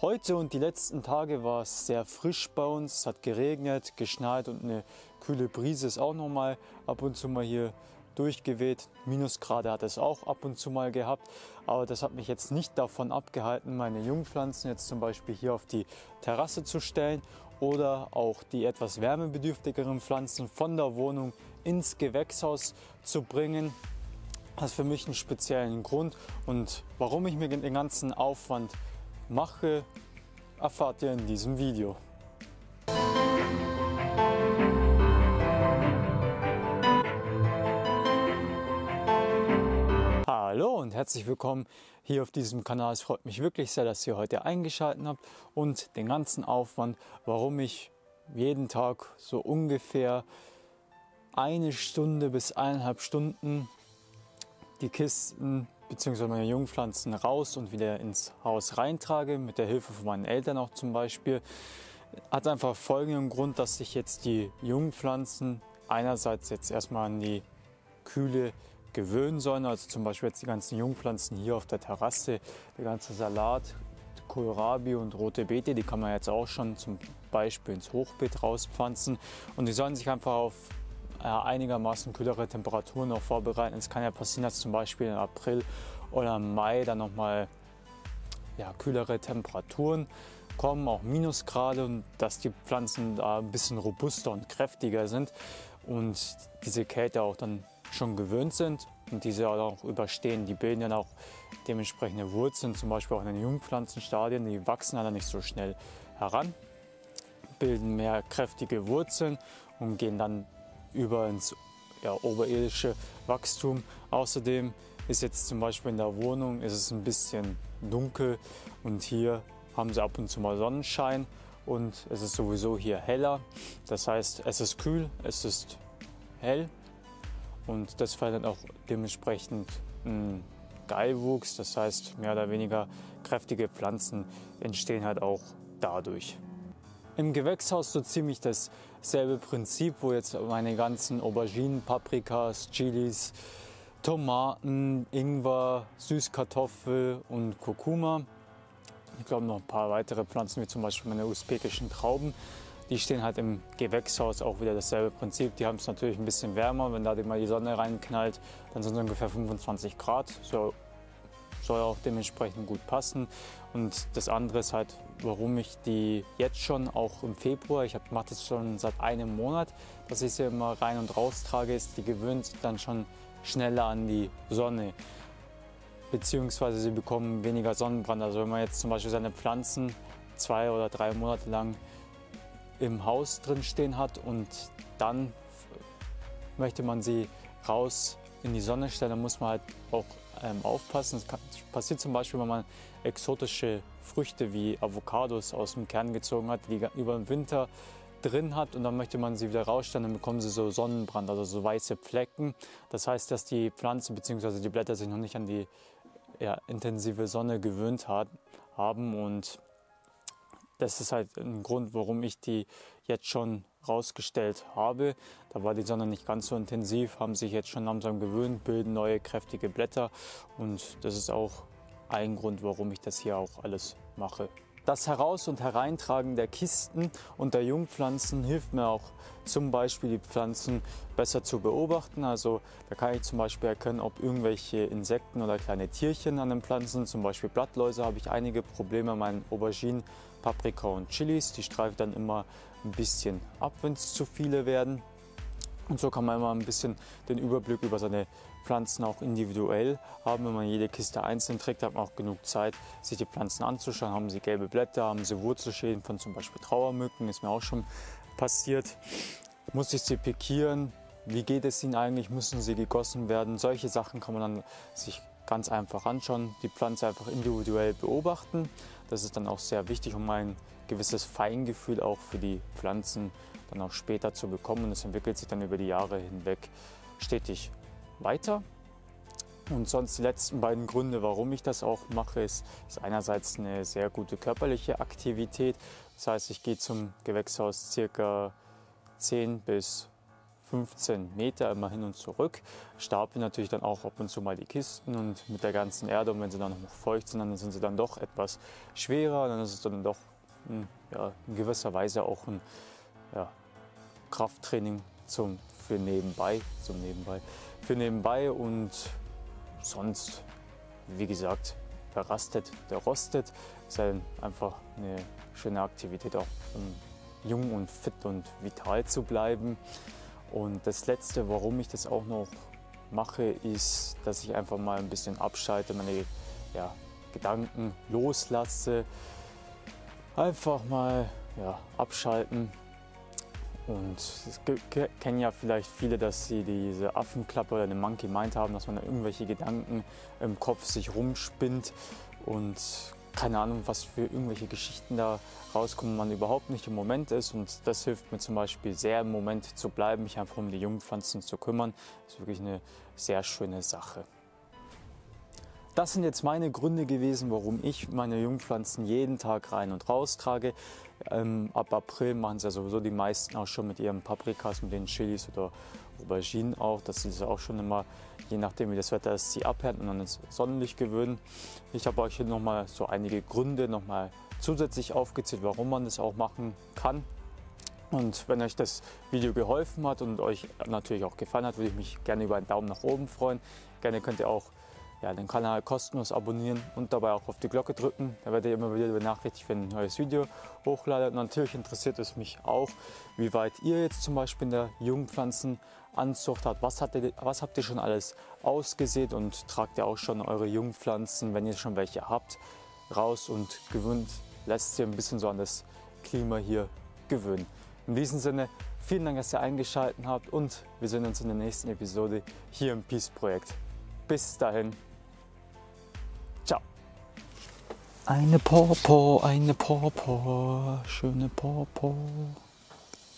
Heute und die letzten Tage war es sehr frisch bei uns. Es hat geregnet, geschneit und eine kühle Brise ist auch noch mal ab und zu mal hier durchgeweht. Minusgrade hat es auch ab und zu mal gehabt. Aber das hat mich jetzt nicht davon abgehalten, meine Jungpflanzen jetzt zum Beispiel hier auf die Terrasse zu stellen oder auch die etwas wärmebedürftigeren Pflanzen von der Wohnung ins Gewächshaus zu bringen. Das ist für mich einen speziellen Grund und warum ich mir den ganzen Aufwand mache, erfahrt ihr in diesem Video. Hallo und herzlich willkommen hier auf diesem Kanal. Es freut mich wirklich sehr, dass ihr heute eingeschaltet habt und den ganzen Aufwand, warum ich jeden Tag so ungefähr eine Stunde bis eineinhalb Stunden die Kisten bzw. meine Jungpflanzen raus und wieder ins Haus reintrage, mit der Hilfe von meinen Eltern auch zum Beispiel, hat einfach folgenden Grund, dass sich jetzt die Jungpflanzen einerseits jetzt erstmal an die Kühle gewöhnen sollen, also zum Beispiel jetzt die ganzen Jungpflanzen hier auf der Terrasse, der ganze Salat, Kohlrabi und rote Beete, die kann man jetzt auch schon zum Beispiel ins Hochbeet rauspflanzen und die sollen sich einfach auf einigermaßen kühlere Temperaturen noch vorbereiten. Es kann ja passieren, dass zum Beispiel im April oder im Mai dann nochmal ja, kühlere Temperaturen kommen, auch Minusgrade und dass die Pflanzen da ein bisschen robuster und kräftiger sind und diese Kälte auch dann schon gewöhnt sind und diese auch überstehen. Die bilden dann auch dementsprechende Wurzeln, zum Beispiel auch in den Jungpflanzenstadien, die wachsen dann nicht so schnell heran, bilden mehr kräftige Wurzeln und gehen dann über ins ja, oberirdische Wachstum. Außerdem ist jetzt zum Beispiel in der Wohnung ist es ein bisschen dunkel und hier haben sie ab und zu mal Sonnenschein und es ist sowieso hier heller. Das heißt, es ist kühl, es ist hell und das fördert auch dementsprechend einen Geilwuchs. Das heißt, mehr oder weniger kräftige Pflanzen entstehen halt auch dadurch. Im Gewächshaus so ziemlich dasselbe Prinzip, wo jetzt meine ganzen Auberginen, Paprikas, Chilis, Tomaten, Ingwer, Süßkartoffel und Kurkuma. Ich glaube noch ein paar weitere Pflanzen, wie zum Beispiel meine usbekischen Trauben. Die stehen halt im Gewächshaus auch wieder dasselbe Prinzip. Die haben es natürlich ein bisschen wärmer. Wenn da mal die Sonne reinknallt, dann sind es ungefähr 25 Grad. So soll auch dementsprechend gut passen. Und das andere ist halt, warum ich die jetzt schon auch im Februar, ich mache das schon seit einem Monat, dass ich sie immer rein und raus trage, ist, die gewöhnt sich dann schon schneller an die Sonne. Beziehungsweise sie bekommen weniger Sonnenbrand. Also wenn man jetzt zum Beispiel seine Pflanzen zwei oder drei Monate lang im Haus drin stehen hat und dann möchte man sie raus in die Sonne stellen, dann muss man halt auch ähm, aufpassen. Es passiert zum Beispiel, wenn man exotische Früchte wie Avocados aus dem Kern gezogen hat, die über den Winter drin hat und dann möchte man sie wieder rausstellen, dann bekommen sie so Sonnenbrand, also so weiße Flecken. Das heißt, dass die Pflanze bzw. die Blätter sich noch nicht an die ja, intensive Sonne gewöhnt hat, haben und das ist halt ein Grund, warum ich die jetzt schon rausgestellt habe. Da war die Sonne nicht ganz so intensiv, haben sich jetzt schon langsam gewöhnt, bilden neue kräftige Blätter und das ist auch ein Grund, warum ich das hier auch alles mache. Das Heraus- und Hereintragen der Kisten und der Jungpflanzen hilft mir auch zum Beispiel die Pflanzen besser zu beobachten. Also da kann ich zum Beispiel erkennen, ob irgendwelche Insekten oder kleine Tierchen an den Pflanzen, zum Beispiel Blattläuse, habe ich einige Probleme an meinen Auberginen, Paprika und Chilis. Die streife dann immer ein bisschen ab, wenn es zu viele werden. Und so kann man immer ein bisschen den Überblick über seine Pflanzen auch individuell haben. Wenn man jede Kiste einzeln trägt, hat man auch genug Zeit, sich die Pflanzen anzuschauen. Haben sie gelbe Blätter, haben sie Wurzelschäden von zum Beispiel Trauermücken, ist mir auch schon passiert. Muss ich sie pikieren? Wie geht es ihnen eigentlich? Müssen sie gegossen werden? Solche Sachen kann man dann sich ganz einfach anschauen, die Pflanze einfach individuell beobachten. Das ist dann auch sehr wichtig, um ein gewisses Feingefühl auch für die Pflanzen dann auch später zu bekommen. Und es entwickelt sich dann über die Jahre hinweg stetig weiter. Und sonst die letzten beiden Gründe, warum ich das auch mache, ist, ist einerseits eine sehr gute körperliche Aktivität. Das heißt, ich gehe zum Gewächshaus circa 10 bis 15 Meter immer hin und zurück. Stapeln natürlich dann auch ab und zu mal die Kisten und mit der ganzen Erde und wenn sie dann noch feucht sind, dann sind sie dann doch etwas schwerer. Dann ist es dann doch hm, ja, in gewisser Weise auch ein ja, Krafttraining zum, für nebenbei, zum nebenbei, für nebenbei und sonst, wie gesagt, wer rastet, der rostet. Ist halt einfach eine schöne Aktivität auch, um jung und fit und vital zu bleiben. Und das Letzte, warum ich das auch noch mache, ist, dass ich einfach mal ein bisschen abschalte, meine ja, Gedanken loslasse. Einfach mal ja, abschalten. Und es kennen ja vielleicht viele, dass sie diese Affenklappe oder eine Monkey Mind haben, dass man da irgendwelche Gedanken im Kopf sich rumspinnt und keine Ahnung, was für irgendwelche Geschichten da rauskommen, man überhaupt nicht im Moment ist. Und das hilft mir zum Beispiel sehr im Moment zu bleiben, mich einfach um die jungen Pflanzen zu kümmern. Das ist wirklich eine sehr schöne Sache. Das sind jetzt meine Gründe gewesen, warum ich meine Jungpflanzen jeden Tag rein und raus trage. Ähm, ab April machen es ja sowieso die meisten auch schon mit ihren Paprikas, mit den Chilis oder Auberginen auch, dass sie das auch schon immer, je nachdem wie das Wetter ist, sie abhärten und dann ins Sonnenlicht gewöhnen. Ich habe euch hier nochmal so einige Gründe nochmal zusätzlich aufgezählt, warum man das auch machen kann. Und wenn euch das Video geholfen hat und euch natürlich auch gefallen hat, würde ich mich gerne über einen Daumen nach oben freuen. Gerne könnt ihr auch ja, den Kanal kostenlos abonnieren und dabei auch auf die Glocke drücken. Da werdet ihr immer wieder benachrichtigt, wenn ein neues Video hochladet. Und natürlich interessiert es mich auch, wie weit ihr jetzt zum Beispiel in der Jungpflanzenanzucht habt. Was habt, ihr, was habt ihr schon alles ausgesät und tragt ihr auch schon eure Jungpflanzen, wenn ihr schon welche habt, raus und gewöhnt, lässt ihr ein bisschen so an das Klima hier gewöhnen. In diesem Sinne, vielen Dank, dass ihr eingeschaltet habt und wir sehen uns in der nächsten Episode hier im Peace Projekt. Bis dahin. Eine Pawpaw, eine Pawpaw, schöne Pawpaw.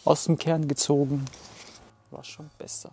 Aus dem Kern gezogen. War schon besser.